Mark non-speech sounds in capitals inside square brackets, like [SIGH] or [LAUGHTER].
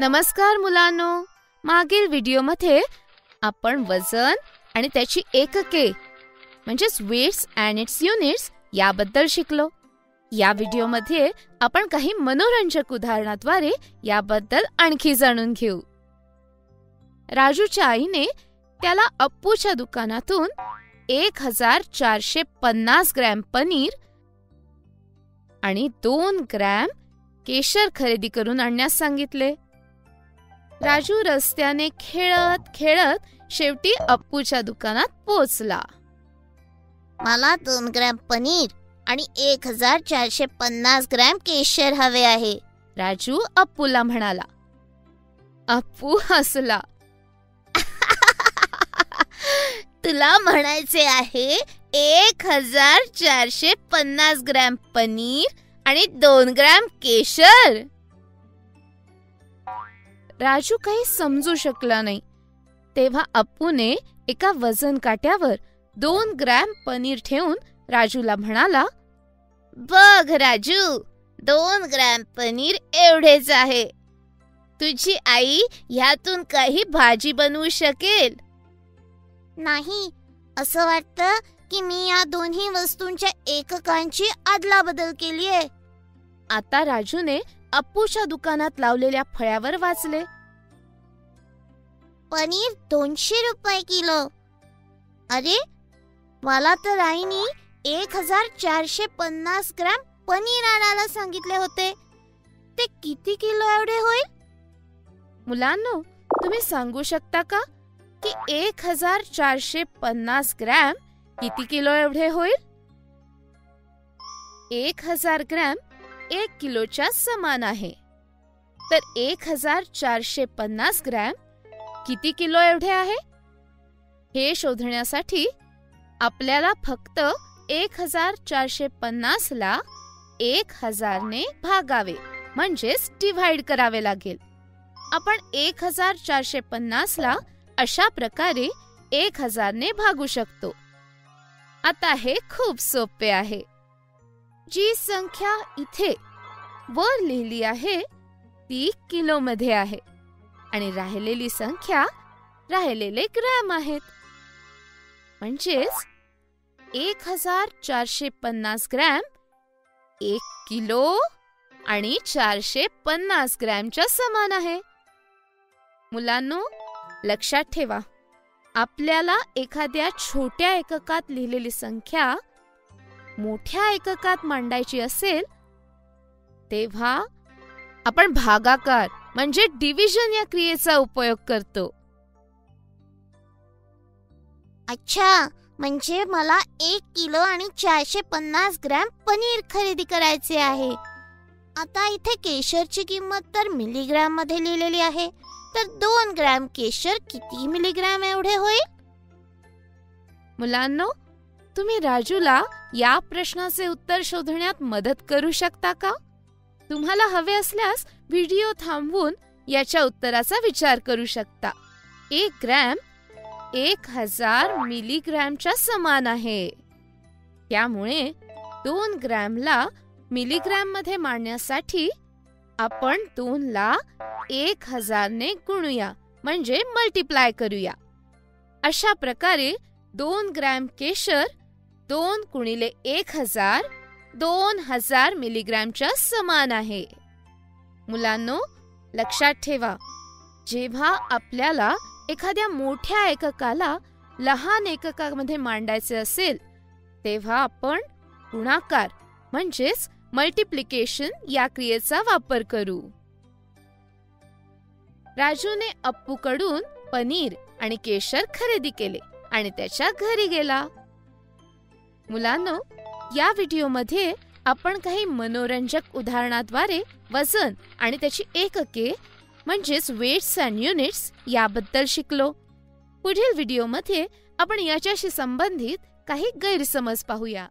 नमस्कार मुलांनो. मागील व्हिडिओमध्ये आपण वजन आणि त्याची एकके म्हणजेच वेट्स अँड इट्स युनिट्स याबद्दल शिकलो. या व्हिडिओमध्ये आपण काही मनोरंजक उदाहरणाद्वारे याबद्दल आणखी जाणून घेऊ. राजूच्या आईने त्याला अप्पूच्या दुकानातून एक हजार चारशे पन्नास ग्रॅम पनीर आणि दोन ग्रॅम केशर खरेदी करून आणण्यास सांगितले. राजू रस्त्याने खेळत खेळत शेवटी अप्पूच्या दुकानात पोचला मला दोन ग्रॅम पनीर आणि एक हजार चारशे पन्नास ग्रॅम केशर हवे आहे. राजू अप्पूला म्हणाला. अप्पू हसला. [LAUGHS] तुला म्हणायचे आहे एक हजार चारशे पन्नास ग्रॅम पनीर आणि दोन ग्रॅम केशर. राजू काही समजू शकला नाही. तेव्हा अप्पूने एका वजन काट्यावर दोन ग्रॅम पनीर ठेवून राजूला म्हणाला बघ राजू दोन ग्रॅम पनीर एवढेच आहे. तुझी आई ह्यातून काही भाजी बनवू शकेल. नाही असं वाटतं की मी या दोन्ही वस्तूंच्या एककांची अदलाबदल केली आहे आता राजूने अप्पूच्या दुकानात लावलेल्या फळ्यावर वाचले. पनीर दोनशे रुपये किलो. अरे मला तर आईनी एक हजार चारशे पन्नास ग्रॅम पनीर आणायला सांगितले होते. ते किती किलो एवढे होईल? मुलांनो तुम्ही सांगू शकता का की एक हजार चारशे पन्नास ग्रॅम किती किलो एवढे होईल? एक हजार ग्रॅम एक किलोच्या समान आहे. तर एक हजार चारशे पन्नास ग्रॅम किती किलो एवढे आहे? हे शोधण्यासाठी आपल्याला फक्त एक हजार चारशे पन्नास ला एक हजारने भागावे म्हणजेच डिव्हाइड करावे लागेल. आपण एक हजार चारशे पन्नास ला अशा प्रकारे एक हजारने भागू शकतो. आता हे खूप सोपे आहे. जी संख्या इथे. वर लिहिली आहे ती किलो मध्ये आहे. आणि राहिलेली संख्या राहिलेले ग्रॅम आहेत. म्हणजेच एक हजार चारशे पन्नास ग्रॅम एक किलो आणि चारशे पन्नास ग्रॅमच्या समान आहे. मुलांनो लक्षात ठेवा. आपल्याला एखाद्या छोट्या एककात लिहिलेली संख्या मोठ्या एककात मांडायची असेल तेव्हा आपण भागाकार म्हणजे डिव्हिजन या क्रियेचा उपयोग करतो. अच्छा म्हणजे मला एक किलो आणि चारशे पन्नास ग्रॅम पनीर खरेदी करायचे आहे. आता इथे केशरची किंमत तर मिलीग्रॅममध्ये लिहिलेली आहे. तर दोन ग्रॅम केशर किती मिलीग्रॅम एवढे होईल? मुलांनो तुम्ही राजूला या प्रश्नाचे उत्तर शोधण्यात मदत करू शकता का? तुम्हाला हवे असल्यास व्हिडिओ थांबवून याच्या उत्तराचा विचार करू शकता. एक ग्रॅम एक हजार मिलीग्रॅमच्या समान आहे. त्यामुळे दोन ग्रॅमला मिलीग्रॅममध्ये मांडण्यासाठी आपण दोनला एक हजारने गुणूया म्हणजे मल्टिप्लाय करूया. अशा प्रकारे दोन ग्रॅम केशर दोन गुणिले एक हजार दोन हजार मिलीग्रॅमच्या समान आहे. मुलांनो लक्षात ठेवा जेव्हा आपल्याला एखाद्या मोठ्या एककाला लहान एककामध्ये मांडायचे असेल तेव्हा आपण गुणाकार म्हणजेच मल्टिप्लिकेशन या क्रियेचा वापर करू. राजूने अप्पूकडून पनीर आणि केशर खरेदी केले आणि त्याच्या घरी गेला. मुलांनो या व्हिडिओमध्ये आपण काही मनोरंजक उदाहरणाद्वारे वजन आणि त्याची एकके म्हणजेच वेट्स अँड युनिट्स याबद्दल शिकलो. पुढील व्हिडिओमध्ये आपण याच्याशी संबंधित काही गैरसमज पाहूया.